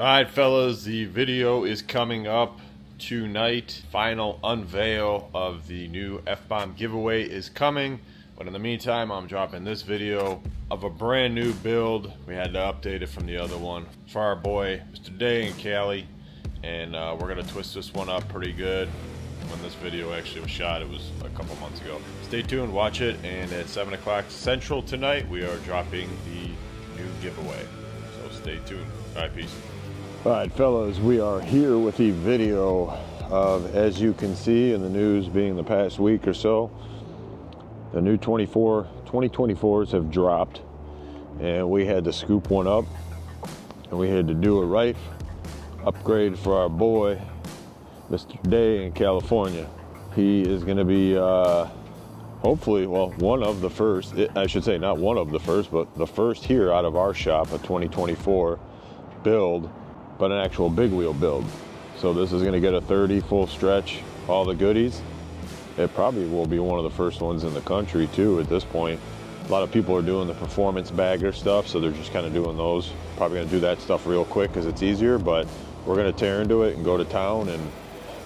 All right, fellas, the video is coming up tonight. Final unveil of the new F-Bomb giveaway is coming. But in the meantime, I'm dropping this video of a brand new build. We had to update it from the other one for our boy, Mr. Day and Cali. And uh, we're gonna twist this one up pretty good. When this video actually was shot, it was a couple months ago. Stay tuned, watch it, and at 7 o'clock Central tonight, we are dropping the new giveaway. So stay tuned. All right, peace. All right, fellas, we are here with the video of, as you can see in the news being the past week or so, the new 24, 2024s have dropped and we had to scoop one up and we had to do it right. Upgrade for our boy, Mr. Day in California. He is going to be, uh, hopefully, well, one of the first, I should say, not one of the first, but the first here out of our shop, a 2024 build but an actual big wheel build. So this is gonna get a 30 full stretch, all the goodies. It probably will be one of the first ones in the country too at this point. A lot of people are doing the performance bagger stuff, so they're just kind of doing those. Probably gonna do that stuff real quick because it's easier, but we're gonna tear into it and go to town and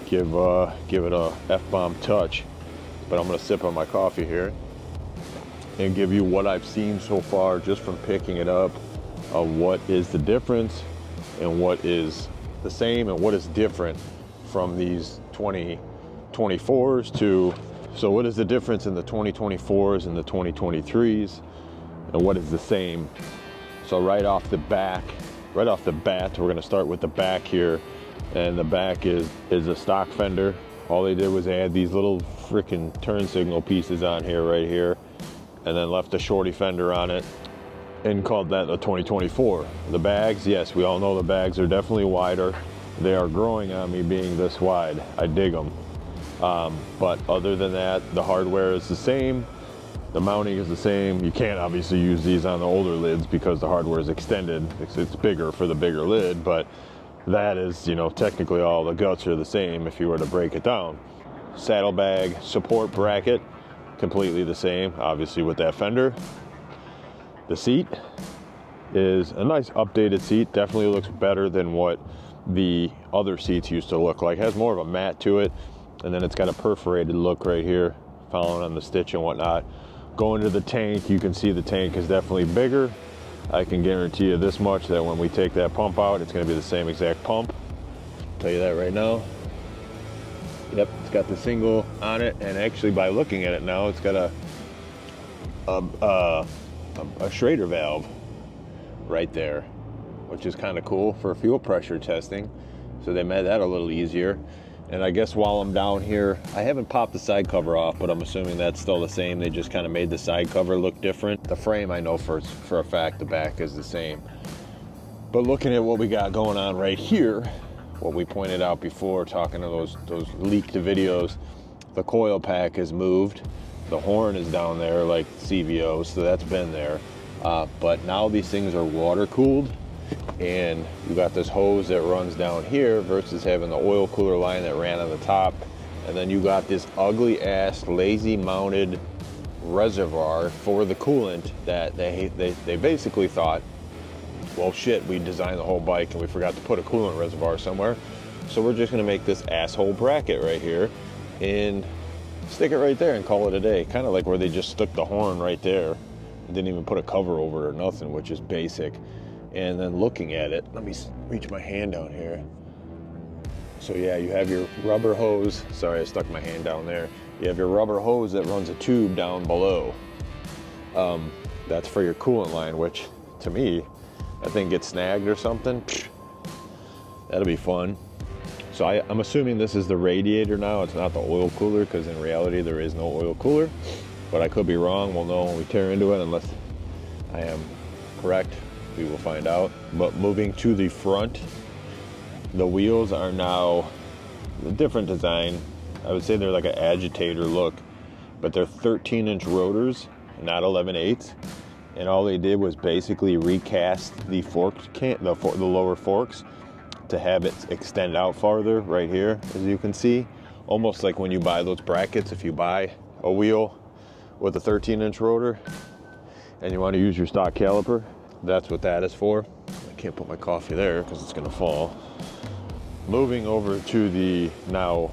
give uh, give it a F-bomb touch. But I'm gonna sip on my coffee here and give you what I've seen so far just from picking it up of what is the difference and what is the same and what is different from these 2024s to so what is the difference in the 2024s and the 2023s and what is the same? So right off the back right off the bat we're going to start with the back here and the back is is a stock fender. All they did was add these little freaking turn signal pieces on here right here and then left a shorty fender on it and called that a 2024. The bags, yes, we all know the bags are definitely wider. They are growing on me being this wide. I dig them. Um, but other than that, the hardware is the same. The mounting is the same. You can't obviously use these on the older lids because the hardware is extended. It's, it's bigger for the bigger lid, but that is, you know, technically all the guts are the same if you were to break it down. Saddlebag support bracket, completely the same, obviously with that fender. The seat is a nice updated seat. Definitely looks better than what the other seats used to look like. It has more of a mat to it, and then it's got a perforated look right here, following on the stitch and whatnot. Going to the tank, you can see the tank is definitely bigger. I can guarantee you this much that when we take that pump out, it's going to be the same exact pump. Tell you that right now. Yep, it's got the single on it, and actually by looking at it now, it's got a, a, a a, a Schrader valve right there, which is kind of cool for fuel pressure testing. So they made that a little easier. And I guess while I'm down here, I haven't popped the side cover off, but I'm assuming that's still the same. They just kind of made the side cover look different. The frame, I know for, for a fact, the back is the same. But looking at what we got going on right here, what we pointed out before, talking to those, those leaked videos, the coil pack is moved the horn is down there like CVO, so that's been there. Uh, but now these things are water cooled and you got this hose that runs down here versus having the oil cooler line that ran on the top. And then you got this ugly ass lazy mounted reservoir for the coolant that they, they, they basically thought, well shit, we designed the whole bike and we forgot to put a coolant reservoir somewhere. So we're just gonna make this asshole bracket right here and stick it right there and call it a day. Kind of like where they just stuck the horn right there. Didn't even put a cover over it or nothing, which is basic. And then looking at it, let me reach my hand down here. So yeah, you have your rubber hose. Sorry, I stuck my hand down there. You have your rubber hose that runs a tube down below. Um, that's for your coolant line, which to me, I think gets snagged or something. That'll be fun. So I, am assuming this is the radiator now. It's not the oil cooler because in reality there is no oil cooler. But I could be wrong. We'll know when we tear into it unless I am correct. We will find out. But moving to the front, the wheels are now a different design. I would say they're like an agitator look, but they're 13 inch rotors, not 11 eighths. And all they did was basically recast the forks, can the, the lower forks to have it extend out farther right here, as you can see. Almost like when you buy those brackets, if you buy a wheel with a 13 inch rotor and you want to use your stock caliper, that's what that is for. I can't put my coffee there because it's gonna fall. Moving over to the now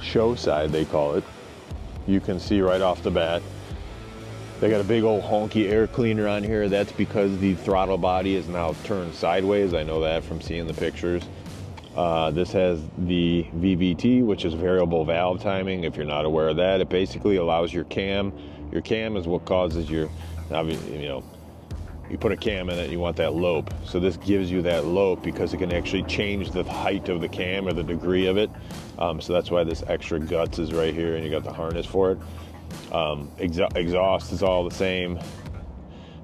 show side, they call it. You can see right off the bat, they got a big old honky air cleaner on here. That's because the throttle body is now turned sideways. I know that from seeing the pictures. Uh, this has the VVT, which is variable valve timing. If you're not aware of that, it basically allows your cam. Your cam is what causes your, obviously, you know, you put a cam in it, you want that lope. So this gives you that lope because it can actually change the height of the cam or the degree of it. Um, so that's why this extra guts is right here and you got the harness for it. Um, exa exhaust is all the same,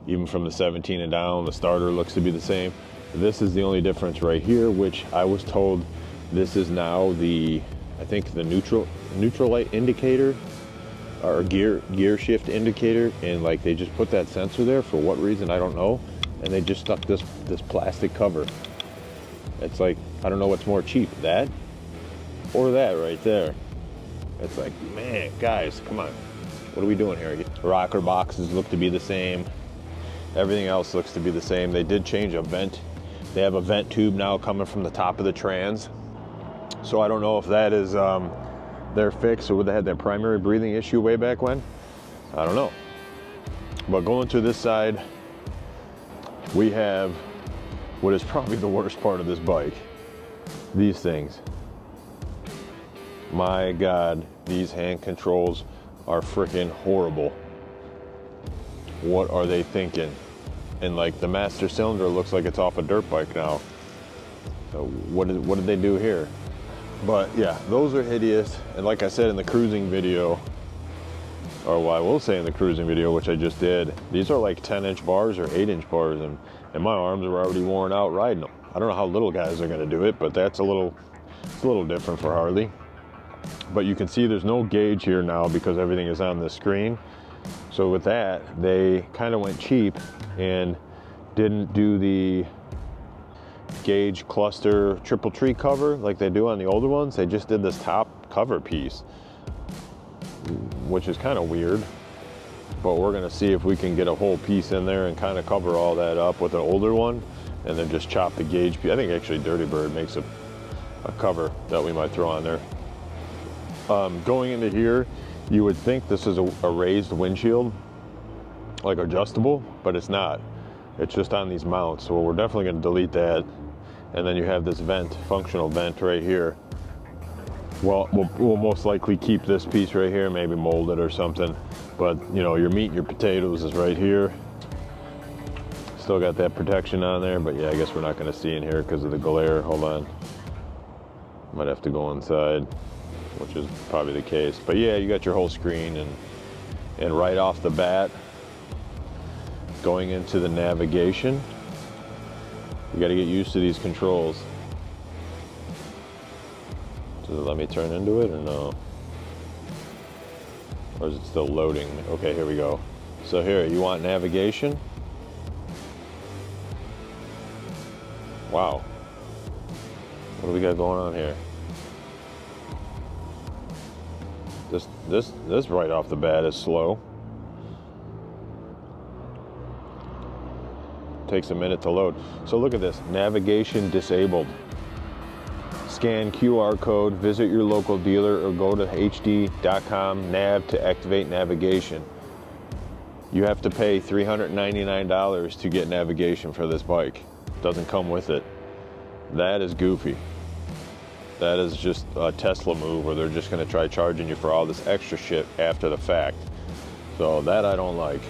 even from the 17 and down. The starter looks to be the same. This is the only difference right here, which I was told this is now the, I think the neutral neutral light indicator or gear gear shift indicator and like they just put that sensor there for what reason I don't know and they just stuck this this plastic cover it's like I don't know what's more cheap that or that right there it's like man guys come on what are we doing here rocker boxes look to be the same everything else looks to be the same they did change a vent they have a vent tube now coming from the top of the trans so I don't know if that is um, their fix or would they had that primary breathing issue way back when? I don't know. But going to this side, we have what is probably the worst part of this bike. These things. My God, these hand controls are freaking horrible. What are they thinking? And like the master cylinder looks like it's off a dirt bike now. So what did, what did they do here? But yeah, those are hideous. And like I said in the cruising video, or what I will say in the cruising video, which I just did, these are like 10 inch bars or 8 inch bars, and, and my arms are already worn out riding them. I don't know how little guys are gonna do it, but that's a little, it's a little different for Harley. But you can see there's no gauge here now because everything is on the screen. So with that, they kind of went cheap and didn't do the gauge cluster triple tree cover like they do on the older ones. They just did this top cover piece, which is kind of weird. But we're gonna see if we can get a whole piece in there and kind of cover all that up with an older one and then just chop the gauge. I think actually Dirty Bird makes a, a cover that we might throw on there. Um, going into here, you would think this is a, a raised windshield, like adjustable, but it's not. It's just on these mounts. So we're definitely gonna delete that and then you have this vent, functional vent right here. Well, we'll, we'll most likely keep this piece right here, maybe mold it or something. But you know, your meat your potatoes is right here. Still got that protection on there, but yeah, I guess we're not gonna see in here because of the glare. Hold on. Might have to go inside, which is probably the case. But yeah, you got your whole screen and and right off the bat, going into the navigation, you got to get used to these controls. Does it let me turn into it or no? Or is it still loading? Okay, here we go. So here, you want navigation? Wow. What do we got going on here? This, this, right off the bat is slow. takes a minute to load. So look at this, navigation disabled. Scan QR code, visit your local dealer or go to hd.com nav to activate navigation. You have to pay $399 to get navigation for this bike. Doesn't come with it. That is goofy. That is just a Tesla move where they're just gonna try charging you for all this extra shit after the fact. So that I don't like.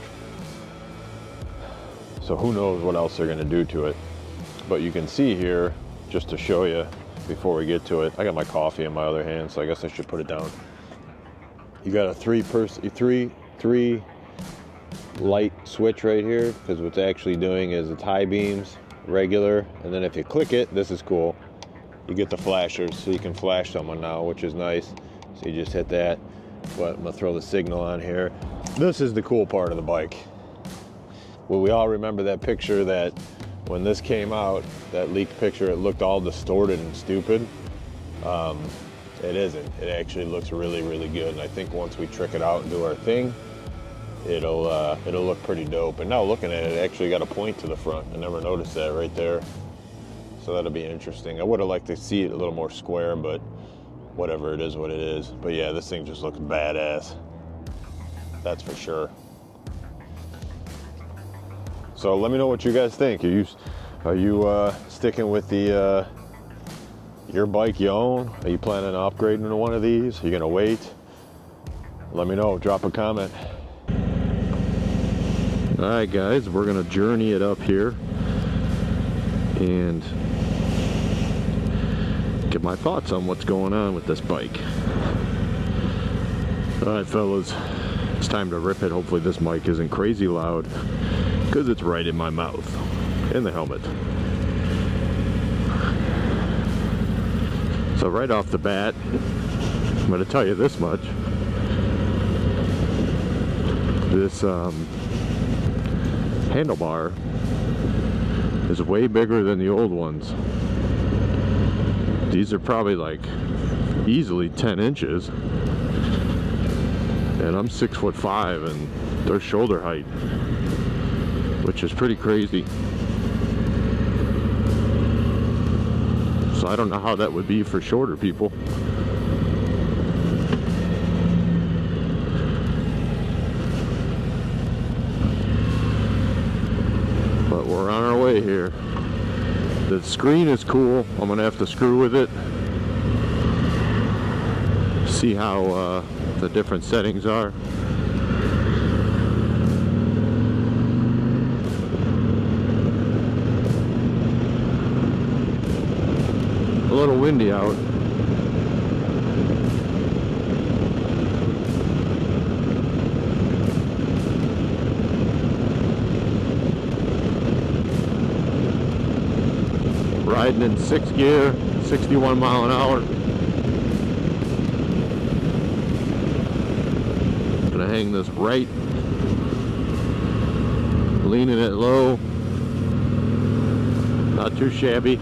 So who knows what else they're gonna do to it. But you can see here, just to show you before we get to it, I got my coffee in my other hand, so I guess I should put it down. You got a three person, three, three light switch right here, because what's actually doing is it's high beams, regular, and then if you click it, this is cool, you get the flashers, so you can flash someone now, which is nice. So you just hit that, but I'm gonna throw the signal on here. This is the cool part of the bike. Well, we all remember that picture that when this came out, that leaked picture, it looked all distorted and stupid. Um, it isn't. It actually looks really, really good. And I think once we trick it out and do our thing, it'll uh, it'll look pretty dope. And now looking at it, it actually got a point to the front. I never noticed that right there. So that'll be interesting. I would have liked to see it a little more square, but whatever it is, what it is. But yeah, this thing just looks badass. That's for sure. So let me know what you guys think. Are you are you uh, sticking with the uh, your bike you own? Are you planning on upgrading to one of these? Are you gonna wait? Let me know. Drop a comment. All right, guys, we're gonna journey it up here and get my thoughts on what's going on with this bike. All right, fellas, it's time to rip it. Hopefully this mic isn't crazy loud because it's right in my mouth in the helmet. So right off the bat, I'm going to tell you this much. This um, handlebar is way bigger than the old ones. These are probably like easily 10 inches. And I'm six foot five and they're shoulder height which is pretty crazy. So I don't know how that would be for shorter people. But we're on our way here. The screen is cool. I'm gonna have to screw with it. See how uh, the different settings are. A little windy out. Riding in sixth gear, 61 mile an hour. Gonna hang this right, leaning it low, not too shabby.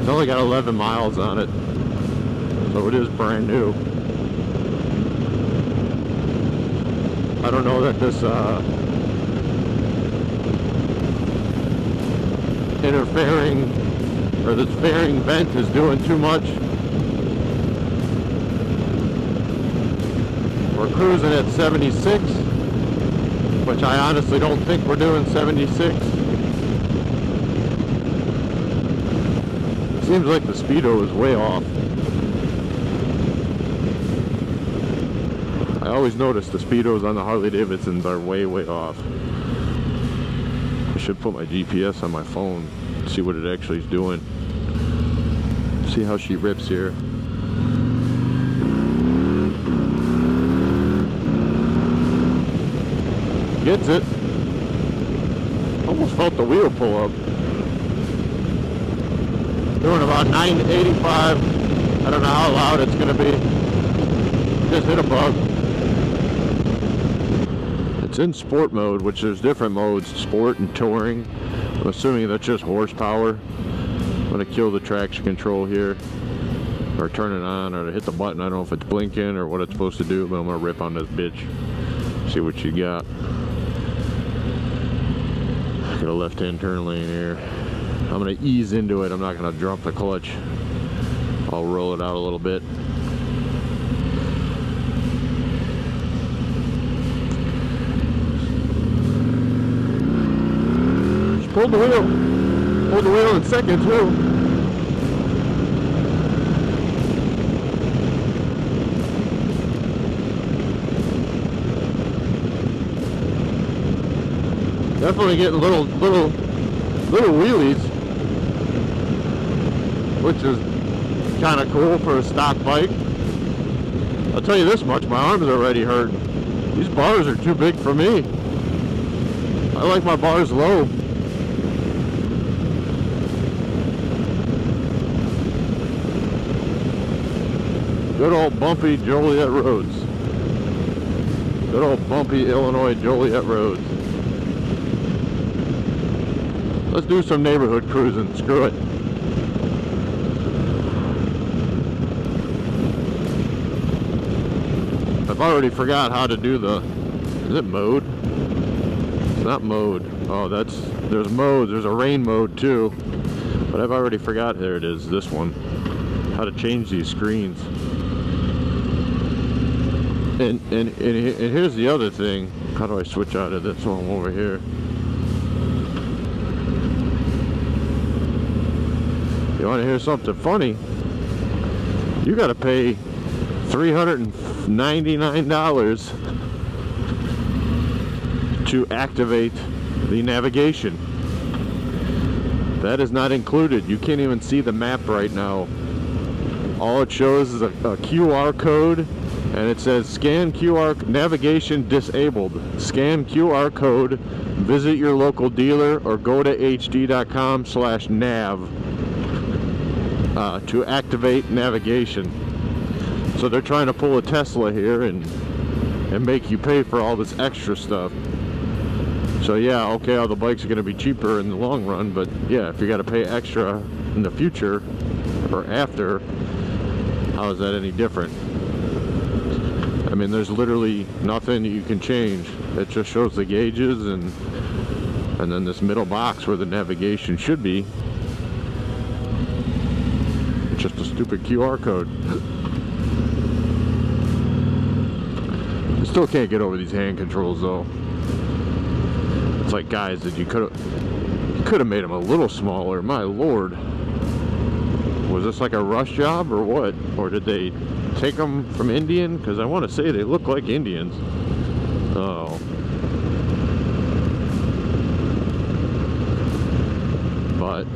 It's only got 11 miles on it, so it is brand new. I don't know that this uh, interfering or this fairing vent is doing too much. We're cruising at 76, which I honestly don't think we're doing 76. Seems like the speedo is way off. I always notice the speedos on the Harley Davidsons are way, way off. Should put my GPS on my phone, see what it actually is doing. See how she rips here. Gets it. Almost felt the wheel pull up doing about 985. I don't know how loud it's going to be. Just hit a bug. It's in sport mode, which there's different modes, sport and touring. I'm assuming that's just horsepower. I'm to kill the traction control here. Or turn it on, or to hit the button. I don't know if it's blinking or what it's supposed to do, but I'm to rip on this bitch. See what you got. Got a left-hand turn lane here. I'm to ease into it. I'm not to drop the clutch. I'll roll it out a little bit. Pulled the wheel. Hold the wheel in second too. Definitely getting little little little wheelies which is kind of cool for a stock bike. I'll tell you this much, my arms are already hurt. These bars are too big for me. I like my bars low. Good old bumpy Joliet roads. Good old bumpy Illinois Joliet roads. Let's do some neighborhood cruising. Screw it. I've already forgot how to do the, is it mode? It's not mode. Oh, that's, there's mode. There's a rain mode too. But I've already forgot, there it is, this one. How to change these screens. And, and, and, and here's the other thing. How do I switch out of this one over here? You want to hear something funny? You got to pay $399 to activate the navigation. That is not included. You can't even see the map right now. All it shows is a, a QR code and it says scan QR navigation disabled. Scan QR code, visit your local dealer or go to hd.com slash nav uh, to activate navigation. So they're trying to pull a Tesla here and and make you pay for all this extra stuff. So yeah, okay, all the bikes are going to be cheaper in the long run, but yeah, if you got to pay extra in the future or after, how is that any different? I mean, there's literally nothing you can change. It just shows the gauges and and then this middle box where the navigation should be. It's just a stupid QR code. I still can't get over these hand controls though. It's like, guys, that you could have could have made them a little smaller. My lord. Was this like a rush job or what? Or did they take them from Indian? Because I want to say they look like Indians. Oh. But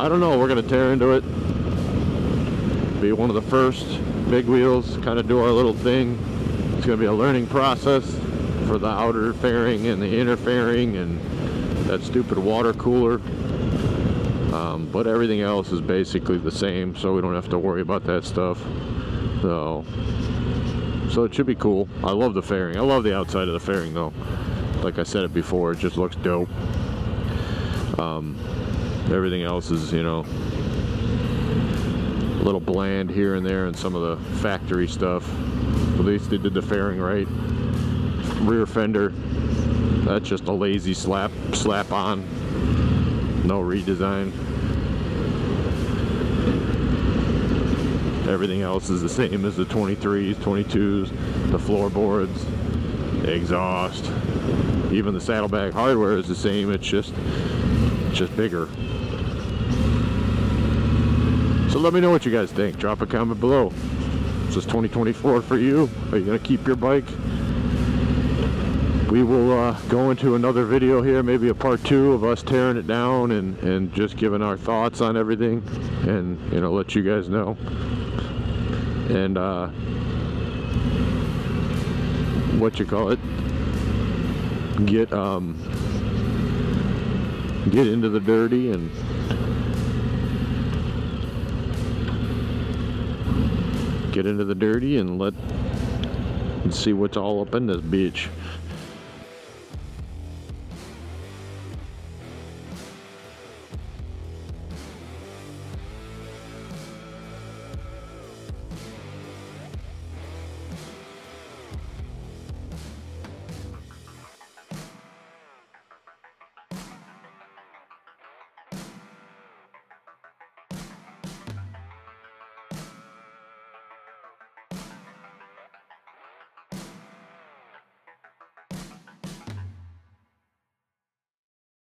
I don't know. We're going to tear into it. Be one of the first big wheels. Kind of do our little thing. It's going to be a learning process for the outer fairing and the inner fairing and that stupid water cooler. Um, but everything else is basically the same, so we don't have to worry about that stuff. So, so it should be cool. I love the fairing. I love the outside of the fairing, though. Like I said it before, it just looks dope. Um, everything else is, you know, a little bland here and there, and some of the factory stuff. At least they did the fairing right. Rear fender, that's just a lazy slap slap on no redesign. Everything else is the same as the 23s, 22s, the floorboards, the exhaust. Even the saddlebag hardware is the same, it's just, just bigger. So let me know what you guys think. Drop a comment below. This Is this 2024 for you? Are you going to keep your bike? we will uh, go into another video here, maybe a part two of us tearing it down and, and just giving our thoughts on everything and, you know, let you guys know. And, uh, what you call it, get, um, get into the dirty and get into the dirty and let and see what's all up in this bitch.